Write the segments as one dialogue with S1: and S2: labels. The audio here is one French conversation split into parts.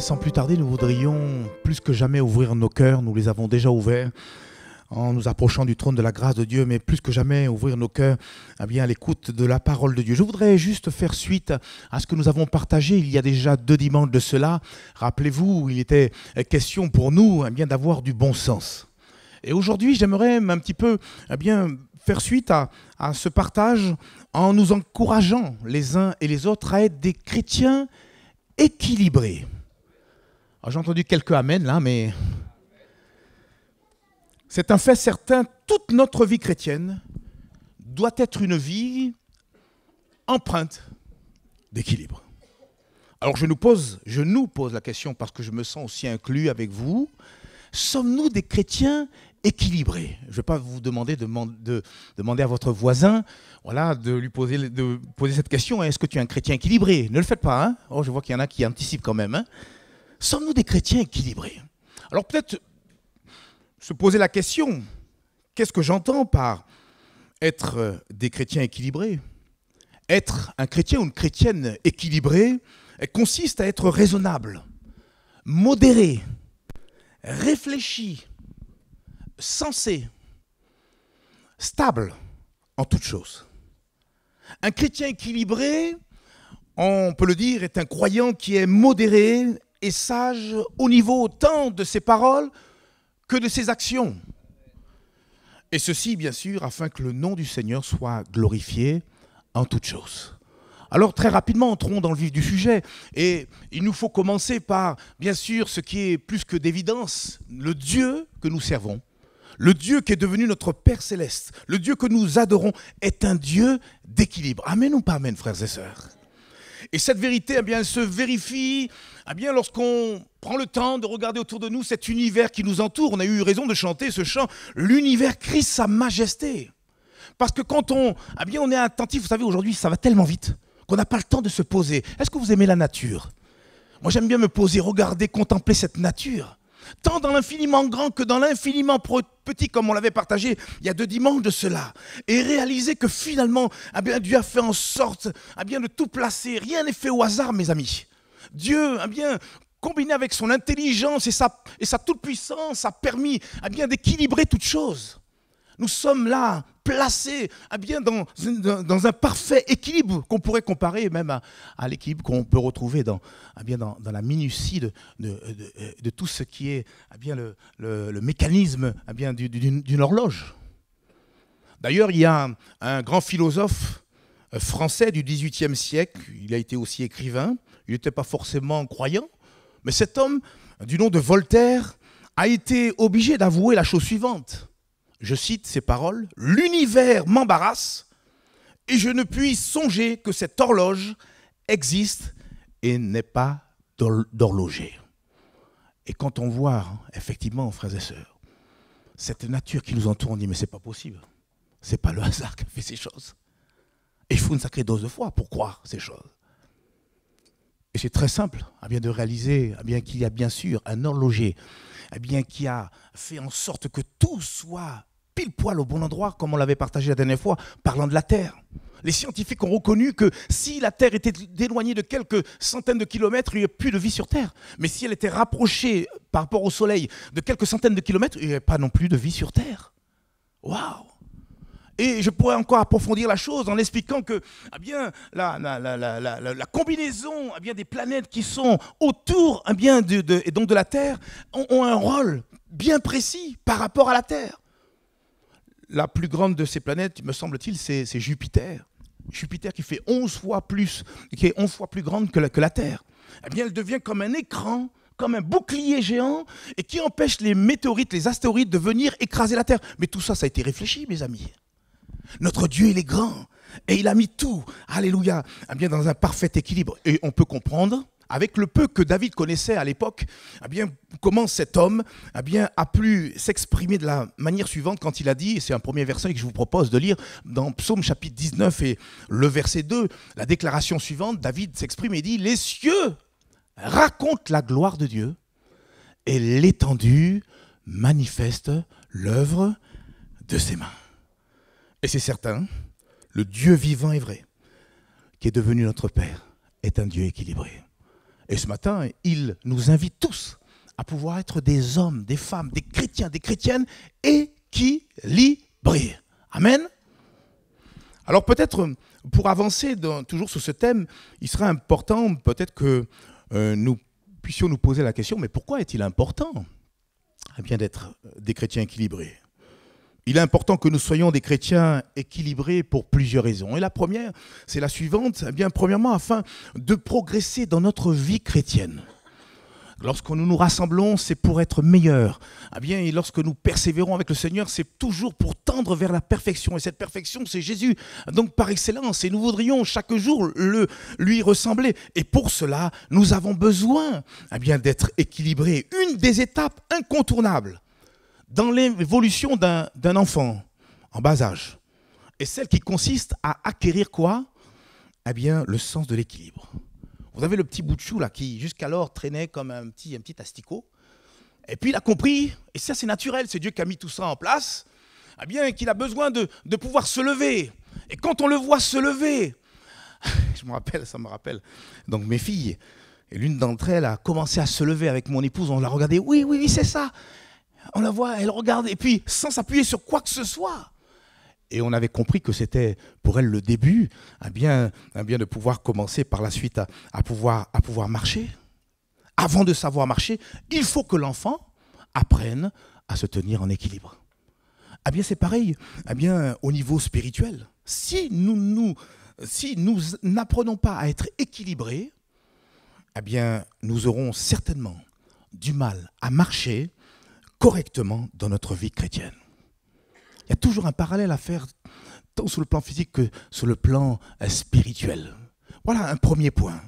S1: Sans plus tarder, nous voudrions plus que jamais ouvrir nos cœurs. Nous les avons déjà ouverts en nous approchant du trône de la grâce de Dieu, mais plus que jamais ouvrir nos cœurs eh bien, à l'écoute de la parole de Dieu. Je voudrais juste faire suite à ce que nous avons partagé il y a déjà deux dimanches de cela. Rappelez-vous, il était question pour nous eh bien, d'avoir du bon sens. Et aujourd'hui, j'aimerais un petit peu eh bien, faire suite à, à ce partage en nous encourageant les uns et les autres à être des chrétiens équilibrés. J'ai entendu quelques amens là, mais c'est un fait certain, toute notre vie chrétienne doit être une vie empreinte d'équilibre. Alors je nous pose, je nous pose la question parce que je me sens aussi inclus avec vous. Sommes-nous des chrétiens équilibrés? Je ne vais pas vous demander de, demander à votre voisin, voilà, de lui poser, cette question. Est-ce que tu es un chrétien équilibré? Ne le faites pas. Hein oh, je vois qu'il y en a qui anticipent quand même. Hein Sommes-nous des chrétiens équilibrés Alors peut-être se poser la question, qu'est-ce que j'entends par être des chrétiens équilibrés? Être un chrétien ou une chrétienne équilibrée consiste à être raisonnable, modéré, réfléchi, sensé, stable en toutes choses. Un chrétien équilibré, on peut le dire, est un croyant qui est modéré et sage au niveau tant de ses paroles que de ses actions. Et ceci, bien sûr, afin que le nom du Seigneur soit glorifié en toutes choses. Alors très rapidement, entrons dans le vif du sujet. Et il nous faut commencer par, bien sûr, ce qui est plus que d'évidence, le Dieu que nous servons. Le Dieu qui est devenu notre Père céleste, le Dieu que nous adorons, est un Dieu d'équilibre. Amen ou pas Amen, frères et sœurs? Et cette vérité, eh bien, elle se vérifie eh bien, lorsqu'on prend le temps de regarder autour de nous cet univers qui nous entoure. On a eu raison de chanter ce chant, l'univers crie sa majesté. Parce que quand on, eh bien, on est attentif, vous savez, aujourd'hui, ça va tellement vite qu'on n'a pas le temps de se poser. Est-ce que vous aimez la nature? Moi, j'aime bien me poser, regarder, contempler cette nature tant dans l'infiniment grand que dans l'infiniment petit, comme on l'avait partagé il y a deux dimanches de cela, et réaliser que finalement, bien, Dieu a fait en sorte eh bien, de tout placer. Rien n'est fait au hasard, mes amis. Dieu, eh bien, combiné avec son intelligence et sa, toute-puissance, a permis d'équilibrer toutes choses. Nous sommes là, placés eh bien, dans, un parfait équilibre qu'on pourrait comparer même à, l'équilibre qu'on peut retrouver dans, dans, la minutie de, tout ce qui est eh bien, le, mécanisme d'une horloge. D'ailleurs, il y a un, grand philosophe euh, français du XVIIIe siècle, il a été aussi écrivain, il n'était pas forcément croyant, mais cet homme, du nom de Voltaire, a été obligé d'avouer la chose suivante je cite ces paroles, L'univers m'embarrasse et je ne puis songer que cette horloge existe et n'est pas d'horloger. Et quand on voit, effectivement, frères et sœurs, cette nature qui nous entoure, on dit, mais c'est pas possible. C'est pas le hasard qui a fait ces choses. Et il faut une sacrée dose de foi pour croire ces choses. Et c'est très simple, à bien de réaliser, à bien qu'il y a bien sûr un horloger, à bien qui a fait en sorte que tout soit pile poil au bon endroit, comme on l'avait partagé la dernière fois, parlant de la Terre. Les scientifiques ont reconnu que si la Terre était éloignée de quelques centaines de kilomètres, il n'y aurait plus de vie sur Terre. Mais si elle était rapprochée par rapport au Soleil de quelques centaines de kilomètres, il n'y aurait pas non plus de vie sur Terre. Waouh et je pourrais encore approfondir la chose en expliquant que eh bien, la, combinaison eh bien, des planètes qui sont autour eh bien, de, et donc de la Terre ont un rôle bien précis par rapport à la Terre la plus grande de ces planètes, me semble-t-il, c'est Jupiter. Jupiter qui fait 11 fois plus, qui est 11 fois plus grande que la, Terre. Eh bien, elle devient comme un écran, comme un bouclier géant, et qui empêche les météorites, les astéroïdes de venir écraser la Terre. Mais tout ça, ça a été réfléchi, mes amis. Notre Dieu, il est grand, et il a mis tout, alléluia, eh bien, dans un parfait équilibre. Et on peut comprendre avec le peu que David connaissait à l'époque, eh comment cet homme eh a pu s'exprimer de la manière suivante quand il a dit, et c'est un premier verset que je vous propose de lire dans Psaume chapitre 19 et le verset 2, la déclaration suivante, David s'exprime et dit, les cieux racontent la gloire de Dieu et l'étendue manifeste l'œuvre de ses mains. Et c'est certain, le Dieu vivant et vrai, qui est devenu notre Père, est un Dieu équilibré. Et ce matin, il nous invite tous à pouvoir être des hommes, des femmes, des chrétiens, des chrétiennes équilibrés. Amen. Alors peut-être pour avancer toujours sur ce thème, il serait important peut-être que euh, nous puissions nous poser la question, mais pourquoi est-il important eh d'être des chrétiens équilibrés? Il est important que nous soyons des chrétiens équilibrés pour plusieurs raisons. Et la première, c'est la suivante. Eh bien, premièrement, afin de progresser dans notre vie chrétienne. Lorsque nous nous rassemblons, c'est pour être meilleurs. Ah bien, et lorsque nous persévérons avec le Seigneur, c'est toujours pour tendre vers la perfection. Et cette perfection, c'est Jésus. Donc, par excellence. Et nous voudrions chaque jour le, lui ressembler. Et pour cela, nous avons besoin ah bien, d'être équilibrés. Une des étapes incontournables dans l'évolution d'un enfant en bas âge est celle qui consiste à acquérir quoi? Eh bien, le sens de l'équilibre. Vous avez le petit bout de chou là qui jusqu'alors traînait comme un petit, asticot. Et puis il a compris, et ça c'est naturel, c'est Dieu qui a mis tout ça en place, eh bien qu'il a besoin de, de pouvoir se lever. Et quand on le voit se lever, je me rappelle, ça me rappelle, donc mes filles, et l'une d'entre elles a commencé à se lever avec mon épouse, on l'a regardé, oui, oui, oui, c'est ça. On la voit, elle regarde, et puis sans s'appuyer sur quoi que ce soit. Et on avait compris que c'était pour elle le début, un bien, un bien de pouvoir commencer par la suite à, pouvoir, à pouvoir marcher. Avant de savoir marcher, il faut que l'enfant apprenne à se tenir en équilibre. Ah bien, c'est pareil. Ah bien, au niveau spirituel, si nous, nous, si nous n'apprenons pas à être équilibrés, eh bien, nous aurons certainement du mal à marcher correctement dans notre vie chrétienne. Il y a toujours un parallèle à faire, tant sur le plan physique que sur le plan euh, spirituel. Voilà un premier point.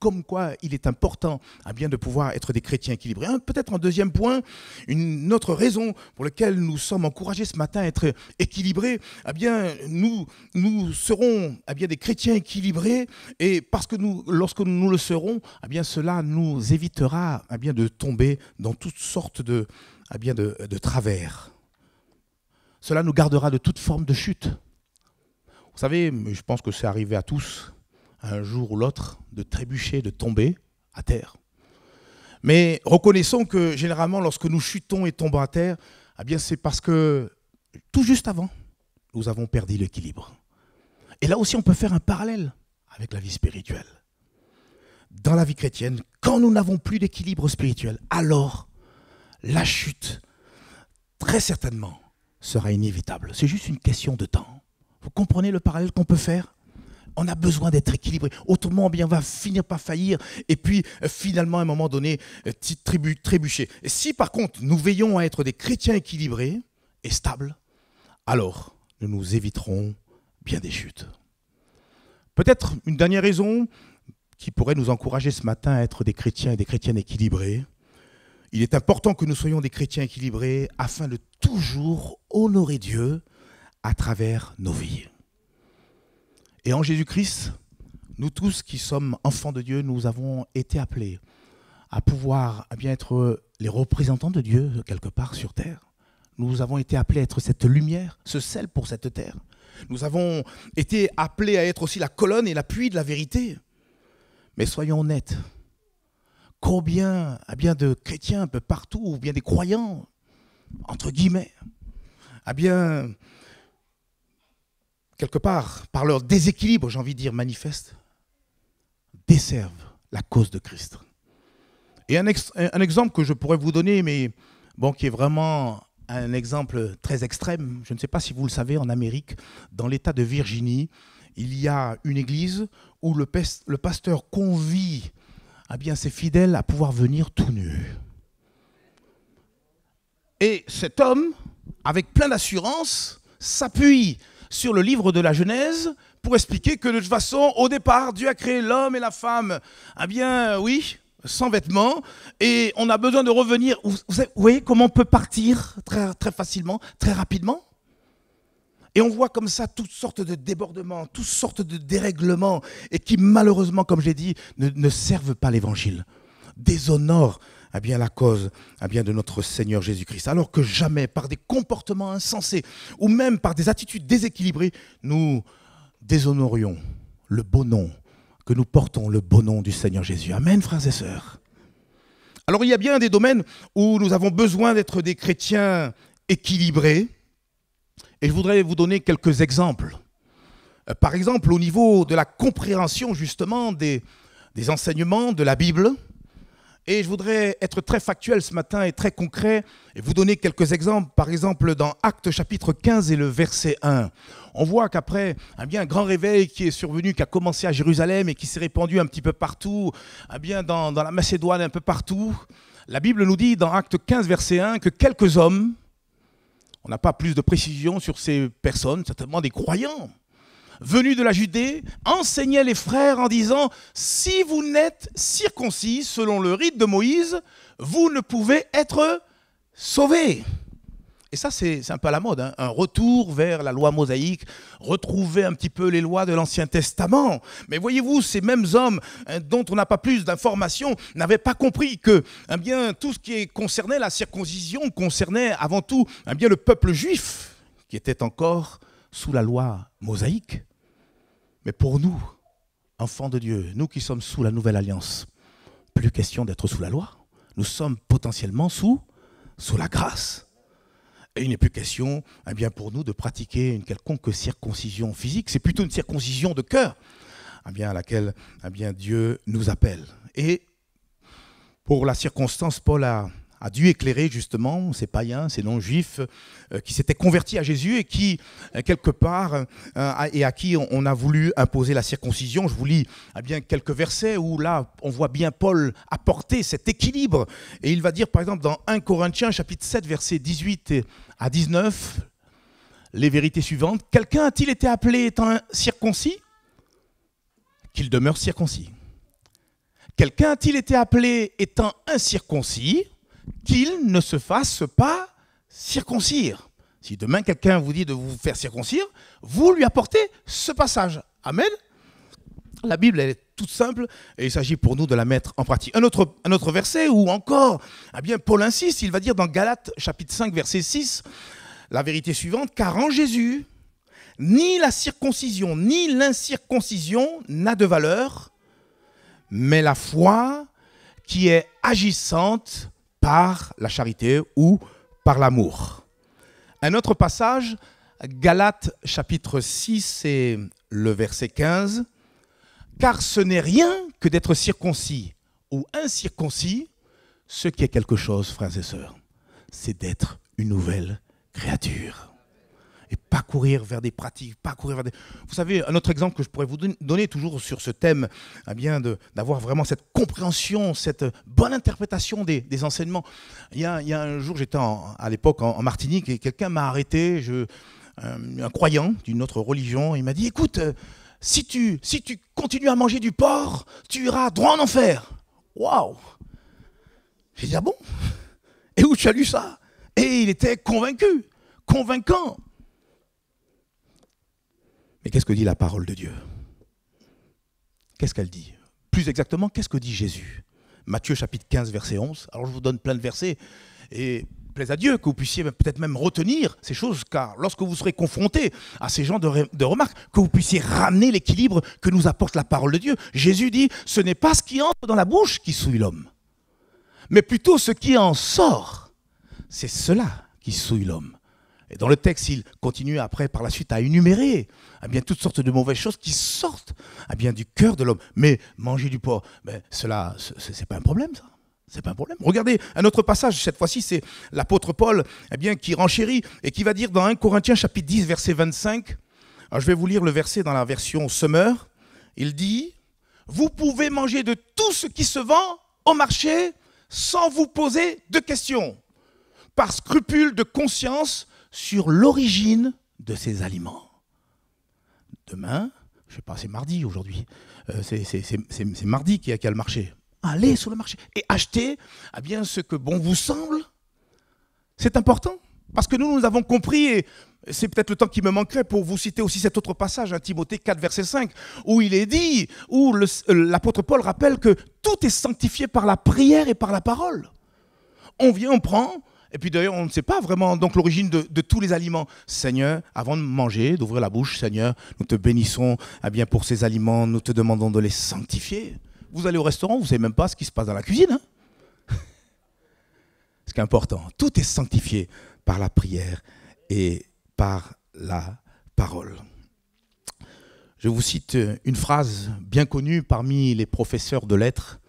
S1: Comme quoi il est important à bien de pouvoir être des chrétiens équilibrés. Peut-être un deuxième point, une autre raison pour laquelle nous sommes encouragés ce matin à être équilibrés, eh bien, nous, nous serons eh bien, des chrétiens équilibrés et parce que nous, lorsque nous le serons, eh bien, cela nous évitera eh bien, de tomber dans toutes sortes de, eh bien, de, travers. Cela nous gardera de toute forme de chute. Vous savez, je pense que c'est arrivé à tous, un jour ou l'autre, de trébucher, de tomber à terre. Mais reconnaissons que généralement, lorsque nous chutons et tombons à terre, eh c'est parce que tout juste avant, nous avons perdu l'équilibre. Et là aussi, on peut faire un parallèle avec la vie spirituelle. Dans la vie chrétienne, quand nous n'avons plus d'équilibre spirituel, alors la chute, très certainement, sera inévitable. C'est juste une question de temps. Vous comprenez le parallèle qu'on peut faire? On a besoin d'être équilibré. Autrement, bien, on va finir par faillir et puis euh, finalement, à un moment donné, euh, trébucher. Si par contre, nous veillons à être des chrétiens équilibrés et stables, alors nous nous éviterons bien des chutes. Peut-être une dernière raison qui pourrait nous encourager ce matin à être des chrétiens et des chrétiennes équilibrés, il est important que nous soyons des chrétiens équilibrés afin de toujours honorer Dieu à travers nos vies. Et en Jésus-Christ, nous tous qui sommes enfants de Dieu, nous avons été appelés à pouvoir bien être les représentants de Dieu quelque part sur terre. Nous avons été appelés à être cette lumière, ce sel pour cette terre. Nous avons été appelés à être aussi la colonne et l'appui de la vérité. Mais soyons honnêtes, combien bien de chrétiens un peu partout, ou bien des croyants, entre guillemets, à bien, quelque part, par leur déséquilibre, j'ai envie de dire, manifeste, desservent la cause de Christ. Et un, un, exemple que je pourrais vous donner, mais bon, qui est vraiment un exemple très extrême, je ne sais pas si vous le savez, en Amérique, dans l'État de Virginie, il y a une église où le pasteur convie ah bien, c'est fidèle à pouvoir venir tout nu. Et cet homme, avec plein d'assurance, s'appuie sur le livre de la Genèse pour expliquer que de toute façon, au départ, Dieu a créé l'homme et la femme. Ah bien, oui, sans vêtements, et on a besoin de revenir. Vous, voyez comment on peut partir très, très facilement, très rapidement? Et on voit comme ça toutes sortes de débordements, toutes sortes de dérèglements, et qui malheureusement, comme j'ai dit, ne, servent pas l'évangile, déshonorent eh bien, la cause eh bien, de notre Seigneur Jésus-Christ. Alors que jamais, par des comportements insensés, ou même par des attitudes déséquilibrées, nous déshonorions le beau nom que nous portons le beau nom du Seigneur Jésus. Amen, frères et sœurs. Alors il y a bien des domaines où nous avons besoin d'être des chrétiens équilibrés. Et je voudrais vous donner quelques exemples. Euh, par exemple, au niveau de la compréhension justement des, des enseignements de la Bible, et je voudrais être très factuel ce matin et très concret et vous donner quelques exemples. Par exemple, dans Actes chapitre 15 et le verset 1, on voit qu'après un bien grand réveil qui est survenu, qui a commencé à Jérusalem et qui s'est répandu un petit peu partout, un bien dans la Macédoine, un peu partout, la Bible nous dit dans Actes 15, verset 1, que quelques hommes, on n'a pas plus de précision sur ces personnes, certainement des croyants, venu de la Judée, enseignait les frères en disant, si vous n'êtes circoncis selon le rite de Moïse, vous ne pouvez être sauvés. Et ça, c'est un peu à la mode, hein. un retour vers la loi mosaïque, retrouver un petit peu les lois de l'Ancien Testament. Mais voyez-vous, ces mêmes hommes hein, dont on n'a pas plus d'informations n'avaient pas compris que eh bien, tout ce qui concernait la circoncision concernait avant tout eh bien, le peuple juif, qui était encore sous la loi mosaïque. Mais pour nous, enfants de Dieu, nous qui sommes sous la nouvelle alliance, plus question d'être sous la loi. Nous sommes potentiellement sous, sous la grâce. Il n'est plus question, eh bien, pour nous, de pratiquer une quelconque circoncision physique. C'est plutôt une circoncision de cœur, eh bien, à laquelle eh bien, Dieu nous appelle. Et pour la circonstance, Paul a a dû éclairer justement ces païens, ces non-juifs euh, qui s'étaient convertis à Jésus et qui, euh, quelque part, euh, et à qui on, a voulu imposer la circoncision. Je vous lis eh bien, quelques versets où là, on voit bien Paul apporter cet équilibre. Et il va dire, par exemple, dans 1 Corinthiens, chapitre 7, versets 18 à 19, les vérités suivantes. Quelqu'un a-t-il été appelé étant circoncis Qu'il demeure circoncis. Quelqu'un a-t-il été appelé étant incirconcis? Qu'il ne se fasse pas circoncire. Si demain quelqu'un vous dit de vous faire circoncire, vous lui apportez ce passage. Amen. La Bible, elle est toute simple et il s'agit pour nous de la mettre en pratique. Un autre, un autre verset ou encore, eh bien, Paul insiste, il va dire dans Galates chapitre 5 verset 6, la vérité suivante, car en Jésus, ni la circoncision ni l'incirconcision n'a de valeur, mais la foi qui est agissante par la charité ou par l'amour. Un autre passage, Galates chapitre 6 et le verset 15, car ce n'est rien que d'être circoncis ou incirconcis, ce qui est quelque chose, frères et sœurs, c'est d'être une nouvelle créature et pas courir vers des pratiques, pas courir vers des... Vous savez, un autre exemple que je pourrais vous donner toujours sur ce thème, eh bien d'avoir vraiment cette compréhension, cette bonne interprétation des, enseignements. Il y, a, un jour, j'étais à l'époque en, Martinique et quelqu'un m'a arrêté, un, un croyant d'une autre religion, il m'a dit, écoute, si tu, si tu continues à manger du porc, tu iras droit en enfer. Waouh J'ai dit, ah bon? Et où tu as lu ça? Et il était convaincu, convaincant. Mais qu'est-ce que dit la parole de Dieu? Qu'est-ce qu'elle dit? Plus exactement, qu'est-ce que dit Jésus? Matthieu chapitre 15, verset 11. Alors je vous donne plein de versets et plaise à Dieu que vous puissiez peut-être même retenir ces choses, car lorsque vous serez confronté à ces gens de remarques, que vous puissiez ramener l'équilibre que nous apporte la parole de Dieu. Jésus dit, ce n'est pas ce qui entre dans la bouche qui souille l'homme, mais plutôt ce qui en sort. C'est cela qui souille l'homme. Et dans le texte, il continue après, par la suite, à énumérer eh bien, toutes sortes de mauvaises choses qui sortent eh bien, du cœur de l'homme. Mais manger du porc, ben, cela, ce n'est pas un problème, ça. C'est pas un problème. Regardez un autre passage, cette fois-ci, c'est l'apôtre Paul eh bien, qui renchérit et qui va dire dans 1 Corinthiens chapitre 10, verset 25. Alors, je vais vous lire le verset dans la version Summer. Il dit Vous pouvez manger de tout ce qui se vend au marché sans vous poser de questions. Par scrupule de conscience, sur l'origine de ces aliments. Demain, je ne sais pas, c'est mardi aujourd'hui, euh, c'est mardi qui a, a le marché. Allez sur le marché et achetez eh bien, ce que bon vous semble. C'est important. Parce que nous, nous avons compris, et c'est peut-être le temps qui me manquerait pour vous citer aussi cet autre passage, hein, Timothée 4, verset 5, où il est dit, où euh, l'apôtre Paul rappelle que tout est sanctifié par la prière et par la parole. On vient, on prend, Et puis d'ailleurs, on ne sait pas vraiment donc l'origine de, tous les aliments. Seigneur, avant de manger, d'ouvrir la bouche, Seigneur, nous te bénissons eh bien pour ces aliments, nous te demandons de les sanctifier. Vous allez au restaurant, vous ne savez même pas ce qui se passe dans la cuisine. Hein ce qui est important, tout est sanctifié par la prière et par la parole. Je vous cite une phrase bien connue parmi les professeurs de lettres.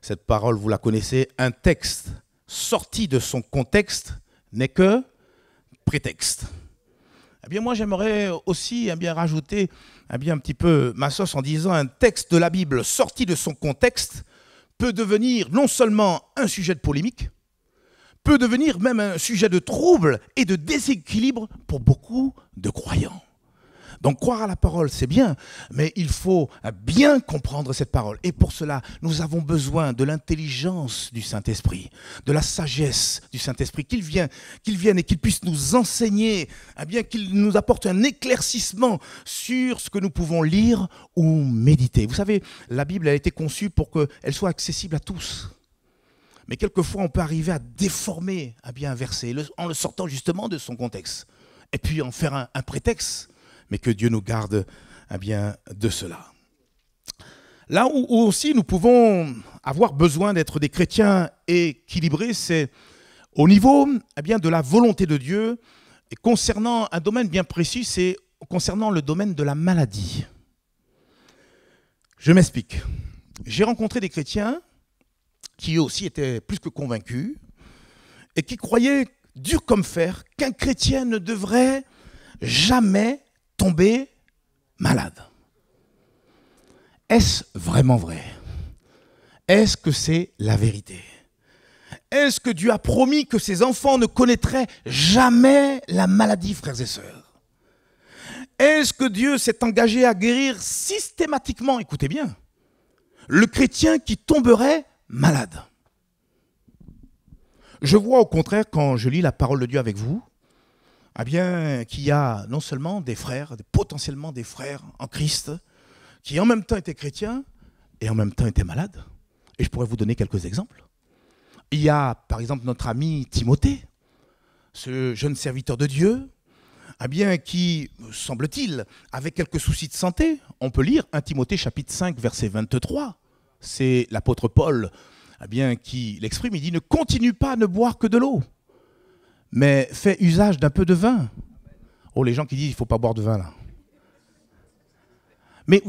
S1: Cette parole, vous la connaissez, un texte sorti de son contexte n'est que prétexte. Eh bien, moi, j'aimerais aussi eh bien, rajouter eh bien, un petit peu ma sauce en disant un texte de la Bible sorti de son contexte peut devenir non seulement un sujet de polémique, peut devenir même un sujet de trouble et de déséquilibre pour beaucoup de croyants. Donc croire à la parole, c'est bien, mais il faut bien comprendre cette parole. Et pour cela, nous avons besoin de l'intelligence du Saint-Esprit, de la sagesse du Saint-Esprit, qu'il vienne, qu'il vienne et qu'il puisse nous enseigner, eh bien qu'il nous apporte un éclaircissement sur ce que nous pouvons lire ou méditer. Vous savez, la Bible a été conçue pour qu'elle soit accessible à tous. Mais quelquefois, on peut arriver à déformer eh bien, un verset en le sortant justement de son contexte. Et puis en faire un prétexte mais que Dieu nous garde eh bien, de cela. Là où, aussi nous pouvons avoir besoin d'être des chrétiens équilibrés, c'est au niveau eh bien, de la volonté de Dieu, et concernant un domaine bien précis, c'est concernant le domaine de la maladie. Je m'explique. J'ai rencontré des chrétiens qui aussi étaient plus que convaincus et qui croyaient dur comme fer qu'un chrétien ne devrait jamais tomber malade. Est-ce vraiment vrai? Est-ce que c'est la vérité? Est-ce que Dieu a promis que ses enfants ne connaîtraient jamais la maladie, frères et sœurs? Est-ce que Dieu s'est engagé à guérir systématiquement, écoutez bien, le chrétien qui tomberait malade. Je vois au contraire, quand je lis la parole de Dieu avec vous, eh bien, qu'il y a non seulement des frères, potentiellement des frères en Christ, qui en même temps étaient chrétiens et en même temps étaient malades. Et je pourrais vous donner quelques exemples. Il y a par exemple notre ami Timothée, ce jeune serviteur de Dieu, eh bien, qui, semble-t-il, avait quelques soucis de santé. On peut lire 1 Timothée chapitre 5, verset 23. C'est l'apôtre Paul eh bien, qui l'exprime. Il dit, ne continue pas à ne boire que de l'eau mais fais usage d'un peu de vin. Oh, les gens qui disent il ne faut pas boire de vin là. Mais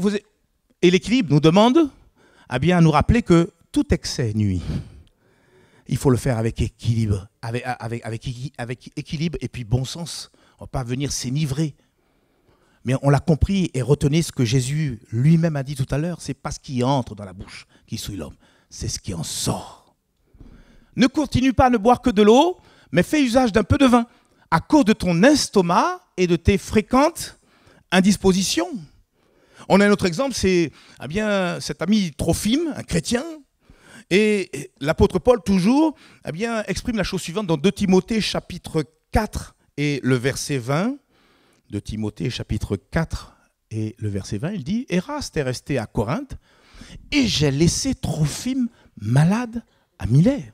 S1: et l'équilibre nous demande à bien nous rappeler que tout excès nuit. Il faut le faire avec équilibre, avec, équilibre et puis bon sens. On ne va pas venir s'énivrer. Mais on l'a compris et retenez ce que Jésus lui-même a dit tout à l'heure, c'est pas ce qui entre dans la bouche qui souille l'homme, c'est ce qui en sort. Ne continue pas à ne boire que de l'eau, mais fais usage d'un peu de vin à cause de ton estomac et de tes fréquentes indispositions. On a un autre exemple, c'est eh bien cet ami Trophime, un chrétien, et l'apôtre Paul toujours eh bien, exprime la chose suivante dans 2 Timothée chapitre 4 et le verset 20. De Timothée chapitre 4 et le verset 20, il dit Eraste est resté à Corinthe et j'ai laissé Trophime malade à Milet.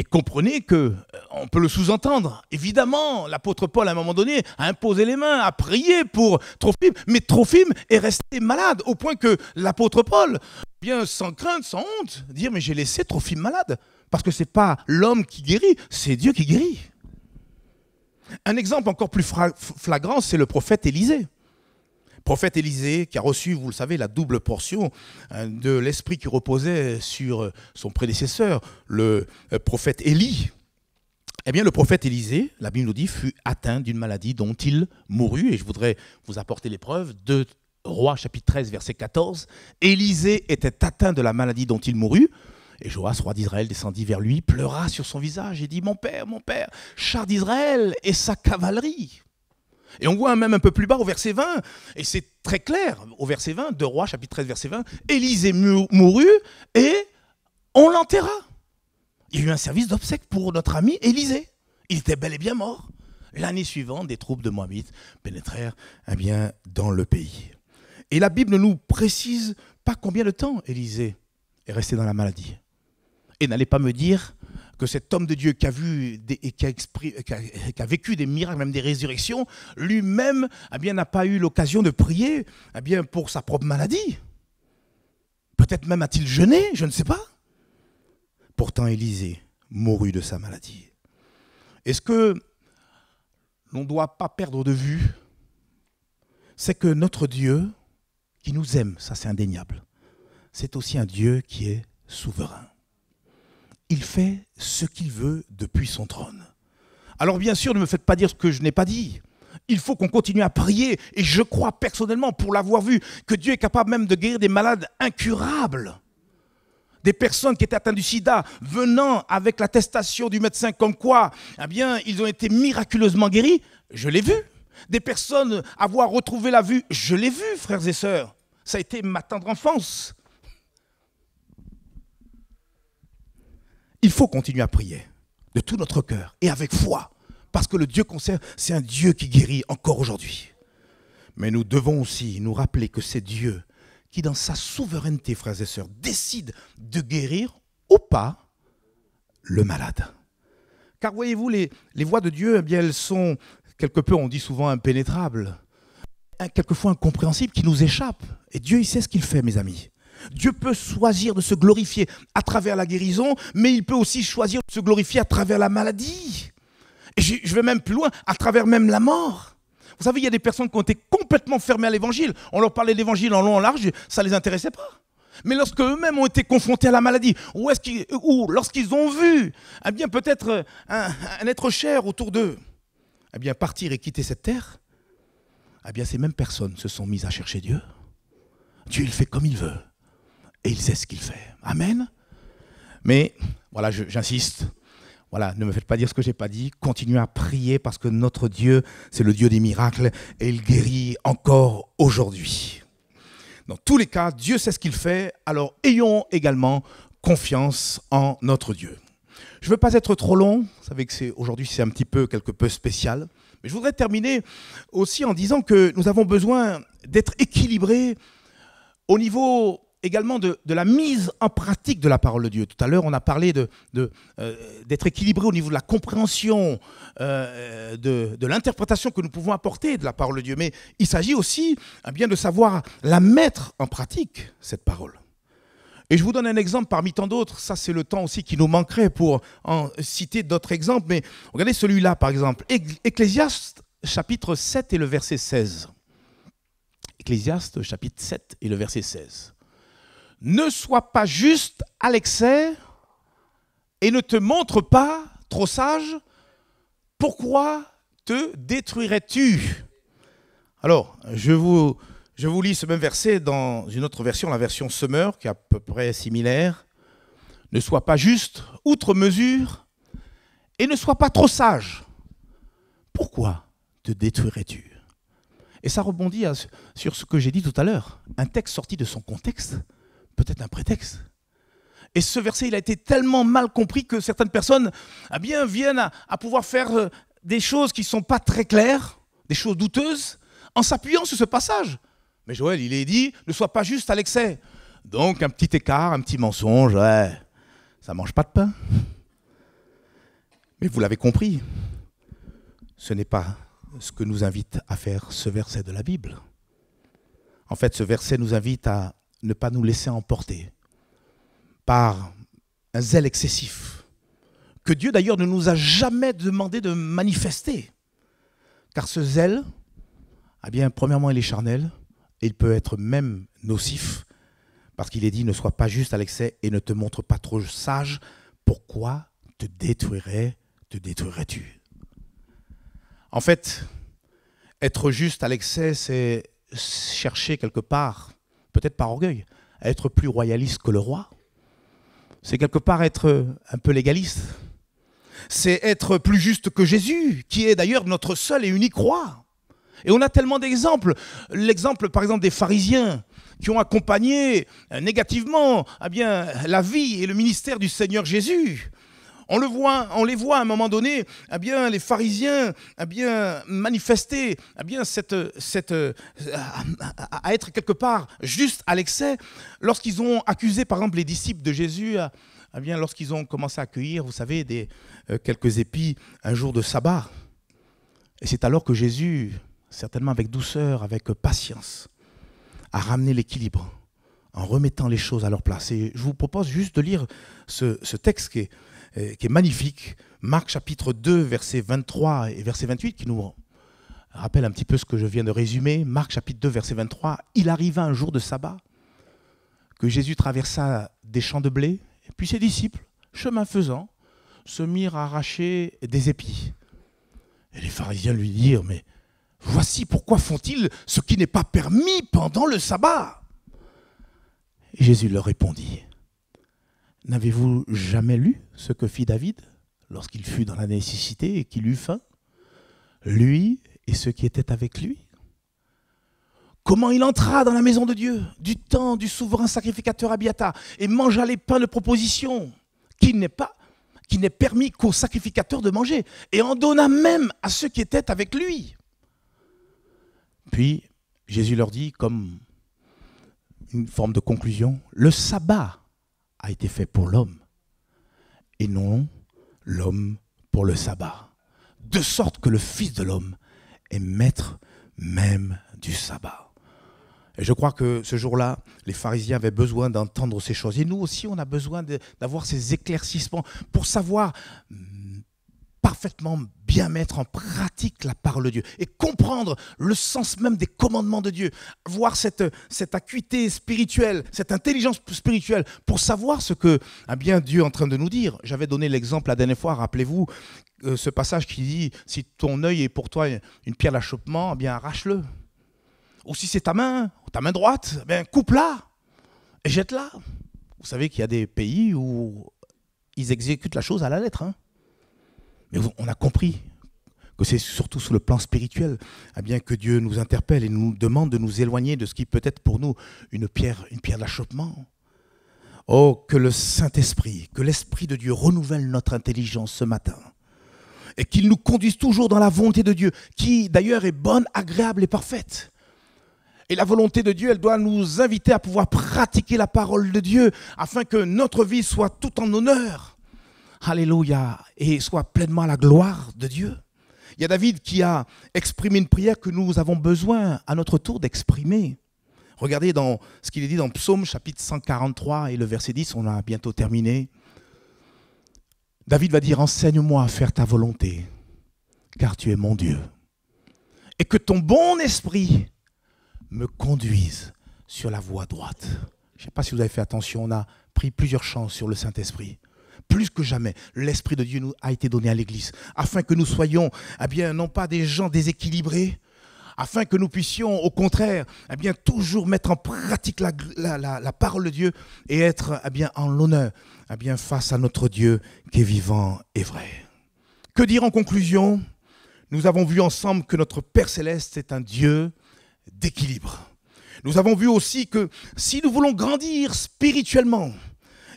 S1: Et comprenez que, euh, on peut le sous-entendre, évidemment, l'apôtre Paul, à un moment donné, a imposé les mains, a prié pour Trophime, mais Trophime est resté malade, au point que l'apôtre Paul, bien sans crainte, sans honte, dire, mais j'ai laissé Trophime malade, parce que ce n'est pas l'homme qui guérit, c'est Dieu qui guérit. Un exemple encore plus flagrant, c'est le prophète Élisée prophète Élisée, qui a reçu, vous le savez, la double portion hein, de l'esprit qui reposait sur euh, son prédécesseur, le euh, prophète Élie. Eh bien, le prophète Élisée, la Bible nous dit, fut atteint d'une maladie dont il mourut. Et je voudrais vous apporter l'épreuve de Roi chapitre 13, verset 14. Élisée était atteint de la maladie dont il mourut. Et Joas, roi d'Israël, descendit vers lui, pleura sur son visage et dit Mon père, mon père, char d'Israël et sa cavalerie. Et on voit même un peu plus bas au verset 20, et c'est très clair, au verset 20, de Roi, chapitre 13, verset 20, Élisée mourut et on l'enterra. Il y a eu un service d'obsèques pour notre ami Élisée. Il était bel et bien mort. L'année suivante, des troupes de Moabites pénétrèrent eh bien, dans le pays. Et la Bible ne nous précise pas combien de temps Élisée est resté dans la maladie. Et n'allez pas me dire que cet homme de Dieu qui a vécu des miracles, même des résurrections, lui-même eh n'a pas eu l'occasion de prier eh bien pour sa propre maladie. Peut-être même a-t-il jeûné, je ne sais pas. Pourtant Élisée mourut de sa maladie. Est-ce que l'on ne doit pas perdre de vue C'est que notre Dieu, qui nous aime, ça c'est indéniable, c'est aussi un Dieu qui est souverain il fait ce qu'il veut depuis son trône. Alors bien sûr, ne me faites pas dire ce que je n'ai pas dit. Il faut qu'on continue à prier, et je crois personnellement, pour l'avoir vu, que Dieu est capable même de guérir des malades incurables. Des personnes qui étaient atteintes du sida, venant avec l'attestation du médecin comme quoi, eh bien, ils ont été miraculeusement guéris, je l'ai vu. Des personnes avoir retrouvé la vue, je l'ai vu, frères et sœurs. Ça a été ma tendre enfance. Il faut continuer à prier de tout notre cœur et avec foi, parce que le Dieu qu'on sert, c'est un Dieu qui guérit encore aujourd'hui. Mais nous devons aussi nous rappeler que c'est Dieu qui, dans sa souveraineté, frères et sœurs, décide de guérir ou pas le malade. Car voyez-vous, les, voies de Dieu, eh bien, elles sont quelque peu, on dit souvent, impénétrables, quelquefois incompréhensibles, qui nous échappent. Et Dieu, il sait ce qu'il fait, mes amis. Dieu peut choisir de se glorifier à travers la guérison, mais il peut aussi choisir de se glorifier à travers la maladie. Et je vais même plus loin, à travers même la mort. Vous savez, il y a des personnes qui ont été complètement fermées à l'évangile. On leur parlait de l'évangile en long, en large, ça ne les intéressait pas. Mais lorsque eux-mêmes ont été confrontés à la maladie, ou, lorsqu'ils ont vu, eh bien peut-être un, un, être cher autour d'eux, eh bien partir et quitter cette terre, eh bien ces mêmes personnes se sont mises à chercher Dieu. Dieu, il fait comme il veut et il sait ce qu'il fait. Amen. Mais voilà, j'insiste. Voilà, ne me faites pas dire ce que je n'ai pas dit. Continuez à prier parce que notre Dieu, c'est le Dieu des miracles et il guérit encore aujourd'hui. Dans tous les cas, Dieu sait ce qu'il fait, alors ayons également confiance en notre Dieu. Je ne veux pas être trop long, vous savez que aujourd'hui c'est un petit peu quelque peu spécial, mais je voudrais terminer aussi en disant que nous avons besoin d'être équilibrés au niveau également de, la mise en pratique de la parole de Dieu. Tout à l'heure, on a parlé d'être de, euh, équilibré au niveau de la compréhension, euh, de, l'interprétation que nous pouvons apporter de la parole de Dieu. Mais il s'agit aussi eh bien de savoir la mettre en pratique, cette parole. Et je vous donne un exemple parmi tant d'autres. Ça, c'est le temps aussi qui nous manquerait pour en citer d'autres exemples. Mais regardez celui-là, par exemple. Ecclésiaste, chapitre 7 et le verset 16. Ecclésiaste, chapitre 7 et le verset 16 ne sois pas juste à l'excès et ne te montre pas trop sage, pourquoi te détruirais-tu? Alors, je vous, lis ce même verset dans une autre version, la version Summer, qui est à peu près similaire. Ne sois pas juste, outre mesure, et ne sois pas trop sage. Pourquoi te détruirais-tu? Et ça rebondit sur ce que j'ai dit tout à l'heure, un texte sorti de son contexte peut-être un prétexte. Et ce verset, il a été tellement mal compris que certaines personnes eh bien, viennent à, pouvoir faire euh, des choses qui ne sont pas très claires, des choses douteuses, en s'appuyant sur ce passage. Mais Joël, il est dit, ne sois pas juste à l'excès. Donc un petit écart, un petit mensonge, ouais, ça mange pas de pain. Mais vous l'avez compris, ce n'est pas ce que nous invite à faire ce verset de la Bible. En fait, ce verset nous invite à ne pas nous laisser emporter par un zèle excessif, que Dieu d'ailleurs ne nous a jamais demandé de manifester. Car ce zèle, eh bien, premièrement, il est charnel, et il peut être même nocif, parce qu'il est dit, ne sois pas juste à l'excès et ne te montre pas trop sage, pourquoi te détruirais, te détruirais-tu? En fait, être juste à l'excès, c'est chercher quelque part peut-être par orgueil, être plus royaliste que le roi. C'est quelque part être un peu légaliste. C'est être plus juste que Jésus, qui est d'ailleurs notre seul et unique roi. Et on a tellement d'exemples. L'exemple, par exemple, des pharisiens qui ont accompagné négativement eh la vie et le ministère du Seigneur Jésus. On, le voit, on les voit à un moment donné, eh bien, les pharisiens eh bien, manifester eh bien, cette, cette, euh, à être quelque part juste à l'excès lorsqu'ils ont accusé, par exemple, les disciples de Jésus eh bien, lorsqu'ils ont commencé à cueillir, vous savez, des, euh, quelques épis un jour de sabbat. Et c'est alors que Jésus, certainement avec douceur, avec patience, a ramené l'équilibre en remettant les choses à leur place. Et je vous propose juste de lire ce, texte qui est, qui est, magnifique, Marc chapitre 2, verset 23 et verset 28, qui nous rappelle un petit peu ce que je viens de résumer. Marc chapitre 2, verset 23, il arriva un jour de sabbat que Jésus traversa des champs de blé, puis ses disciples, chemin faisant, se mirent à arracher des épis. Et les pharisiens lui dirent, mais voici pourquoi font-ils ce qui n'est pas permis pendant le sabbat? Jésus leur répondit, n'avez-vous jamais lu ce que fit David lorsqu'il fut dans la nécessité et qu'il eut faim Lui et ceux qui étaient avec lui? Comment il entra dans la maison de Dieu du temps du souverain sacrificateur Abiata et mangea les pains de proposition qui n'est pas qui n'est permis qu'aux sacrificateurs de manger et en donna même à ceux qui étaient avec lui? Puis Jésus leur dit comme une forme de conclusion, le sabbat a été fait pour l'homme et non l'homme pour le sabbat. De sorte que le Fils de l'homme est maître même du sabbat. Et je crois que ce jour-là, les pharisiens avaient besoin d'entendre ces choses. Et nous aussi, on a besoin d'avoir ces éclaircissements pour savoir parfaitement bien mettre en pratique la parole de Dieu et comprendre le sens même des commandements de Dieu, voir cette, cette acuité spirituelle, cette intelligence spirituelle pour savoir ce que eh bien, Dieu est en train de nous dire. J'avais donné l'exemple la dernière fois, rappelez-vous, euh, ce passage qui dit, si ton œil est pour toi une pierre d'achoppement, eh bien arrache-le. Ou si c'est ta main, ta main droite, ben coupe-la et jette-la. Vous savez qu'il y a des pays où ils exécutent la chose à la lettre. Hein. Mais on a compris que c'est surtout sous le plan spirituel eh bien, que Dieu nous interpelle et nous demande de nous éloigner de ce qui peut être pour nous une pierre, une pierre d'achoppement. Oh, que le Saint-Esprit, que l'Esprit de Dieu renouvelle notre intelligence ce matin et qu'il nous conduise toujours dans la volonté de Dieu, qui d'ailleurs est bonne, agréable et parfaite. Et la volonté de Dieu, elle doit nous inviter à pouvoir pratiquer la parole de Dieu afin que notre vie soit tout en honneur. Alléluia. Et soit pleinement à la gloire de Dieu. Il y a David qui a exprimé une prière que nous avons besoin à notre tour d'exprimer. Regardez dans ce qu'il est dit dans Psaume chapitre 143 et le verset 10, on a bientôt terminé. David va dire, enseigne-moi à faire ta volonté, car tu es mon Dieu. Et que ton bon esprit me conduisent sur la voie droite. Je ne sais pas si vous avez fait attention, on a pris plusieurs chances sur le Saint-Esprit. Plus que jamais, l'Esprit de Dieu nous a été donné à l'Église, afin que nous soyons, eh bien, non pas des gens déséquilibrés, afin que nous puissions, au contraire, eh bien, toujours mettre en pratique la, parole de Dieu et être eh bien, en l'honneur eh bien, face à notre Dieu qui est vivant et vrai. Que dire en conclusion? Nous avons vu ensemble que notre Père céleste est un Dieu d'équilibre. Nous avons vu aussi que si nous voulons grandir spirituellement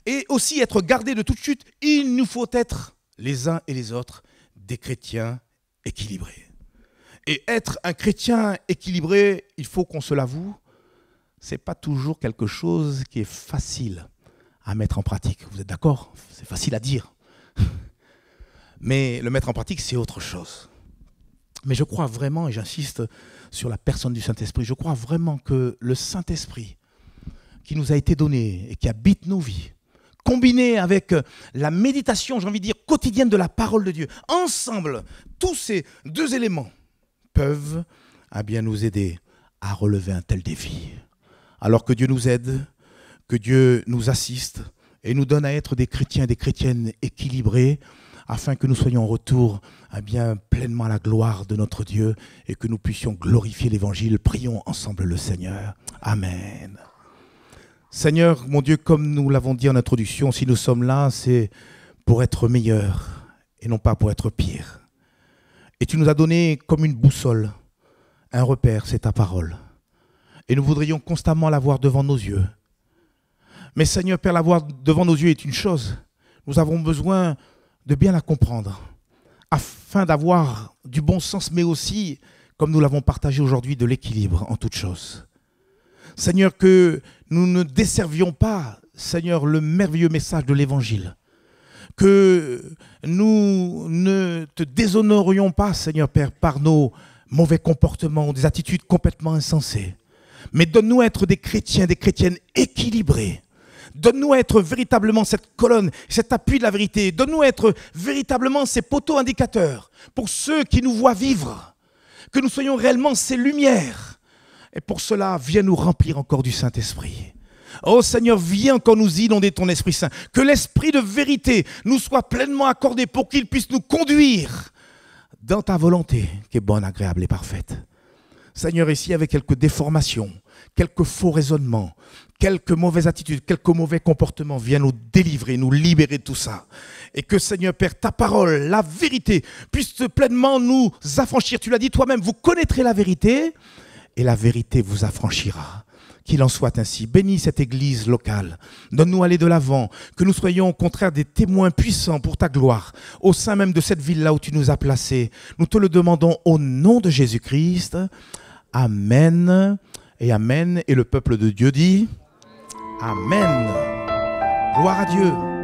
S1: et aussi être gardés de toute chute, il nous faut être les uns et les autres des chrétiens équilibrés. Et être un chrétien équilibré, il faut qu'on se l'avoue, c'est pas toujours quelque chose qui est facile à mettre en pratique. Vous êtes d'accord? C'est facile à dire. Mais le mettre en pratique, c'est autre chose. Mais je crois vraiment, et j'insiste sur la personne du Saint-Esprit, je crois vraiment que le Saint-Esprit qui nous a été donné et qui habite nos vies, combiné avec la méditation, j'ai envie de dire, quotidienne de la parole de Dieu, ensemble, tous ces deux éléments peuvent à bien nous aider à relever un tel défi. Alors que Dieu nous aide, que Dieu nous assiste et nous donne à être des chrétiens, des chrétiennes équilibrés, afin que nous soyons en retour à bien pleinement à la gloire de notre Dieu et que nous puissions glorifier l'Évangile. Prions ensemble le Seigneur. Amen. Seigneur, mon Dieu, comme nous l'avons dit en introduction, si nous sommes là, c'est pour être meilleurs et non pas pour être pire. Et tu nous as donné comme une boussole, un repère, c'est ta parole. Et nous voudrions constamment l'avoir devant nos yeux. Mais Seigneur, Père, l'avoir devant nos yeux est une chose. Nous avons besoin de bien la comprendre, afin d'avoir du bon sens, mais aussi, comme nous l'avons partagé aujourd'hui, de l'équilibre en toutes choses. Seigneur, que nous ne desservions pas Seigneur, le merveilleux message de l'Évangile. Que nous ne te déshonorions pas, Seigneur Père, par nos mauvais comportements, des attitudes complètement insensées. Mais donne-nous être des chrétiens, des chrétiennes équilibrés. Donne-nous être véritablement cette colonne, cet appui de la vérité. Donne-nous être véritablement ces poteaux indicateurs pour ceux qui nous voient vivre. Que nous soyons réellement ces lumières. Et pour cela, viens nous remplir encore du Saint-Esprit. Oh Seigneur, viens encore nous inonder ton Esprit Saint. Que l'Esprit de vérité nous soit pleinement accordé pour qu'il puisse nous conduire dans ta volonté qui est bonne, agréable et parfaite. Seigneur, ici, avec quelques déformations, quelques faux raisonnements, quelques mauvaises attitudes, quelques mauvais comportements, viens nous délivrer, nous libérer de tout ça. Et que, Seigneur Père, ta parole, la vérité, puisse pleinement nous affranchir. Tu l'as dit toi-même, vous connaîtrez la vérité, et la vérité vous affranchira. Qu'il en soit ainsi. Bénis cette église locale. Donne-nous aller de l'avant. Que nous soyons au contraire des témoins puissants pour ta gloire. Au sein même de cette ville-là où tu nous as placés. Nous te le demandons au nom de Jésus-Christ. Amen et Amen. Et le peuple de Dieu dit Amen. Gloire à Dieu.